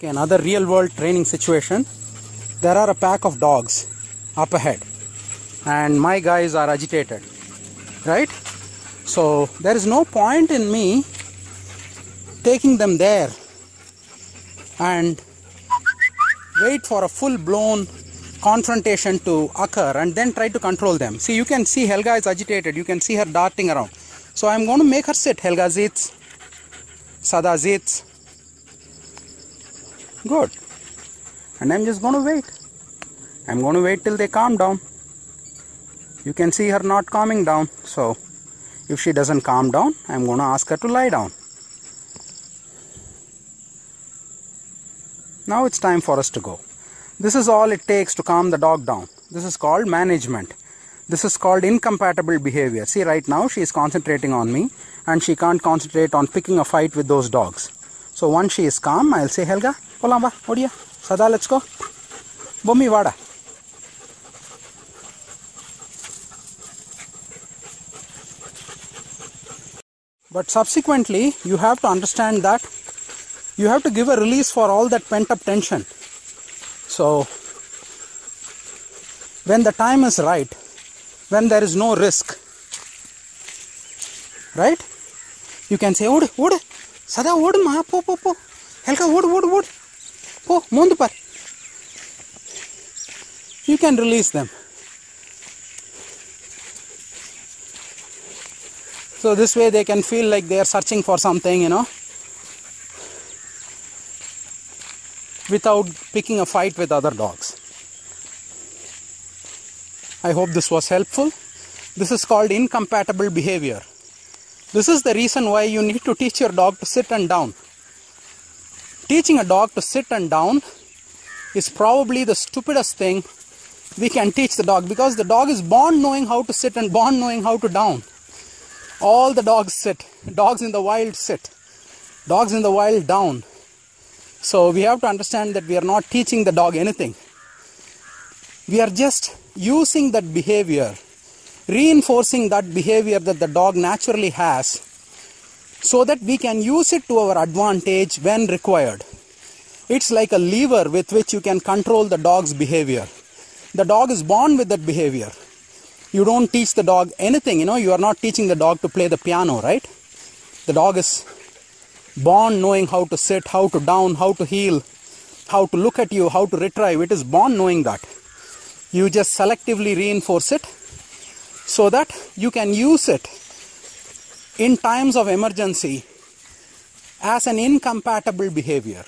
Okay, another real world training situation. There are a pack of dogs up ahead, and my guys are agitated, right? So, there is no point in me taking them there and wait for a full blown confrontation to occur and then try to control them. See, you can see Helga is agitated, you can see her darting around. So, I'm going to make her sit. Helga sitz, Sada sitz. Good. And I'm just going to wait. I'm going to wait till they calm down. You can see her not calming down. So, if she doesn't calm down, I'm going to ask her to lie down. Now it's time for us to go. This is all it takes to calm the dog down. This is called management. This is called incompatible behavior. See, right now she is concentrating on me and she can't concentrate on picking a fight with those dogs. So once she is calm, I'll say, Helga, Polamba, Odia, Sada, let's go. Bummi Vada. But subsequently, you have to understand that you have to give a release for all that pent up tension. So, when the time is right, when there is no risk, right? You can say, Odu, Odu, Sada, Odu, Ma, Po, Po, Po, Helga, Odu, Odu, Odu, Po, Mundu par. You can release them. So, this way they can feel like they are searching for something, you know. without picking a fight with other dogs. I hope this was helpful. This is called incompatible behavior. This is the reason why you need to teach your dog to sit and down. Teaching a dog to sit and down is probably the stupidest thing we can teach the dog because the dog is born knowing how to sit and born knowing how to down. All the dogs sit. Dogs in the wild sit. Dogs in the wild down. So we have to understand that we are not teaching the dog anything. We are just using that behavior, reinforcing that behavior that the dog naturally has, so that we can use it to our advantage when required. It's like a lever with which you can control the dog's behavior. The dog is born with that behavior. You don't teach the dog anything, you know, you are not teaching the dog to play the piano, right? The dog is born knowing how to sit, how to down, how to heel, how to look at you, how to retrieve. It is born knowing that. You just selectively reinforce it so that you can use it in times of emergency as an incompatible behavior.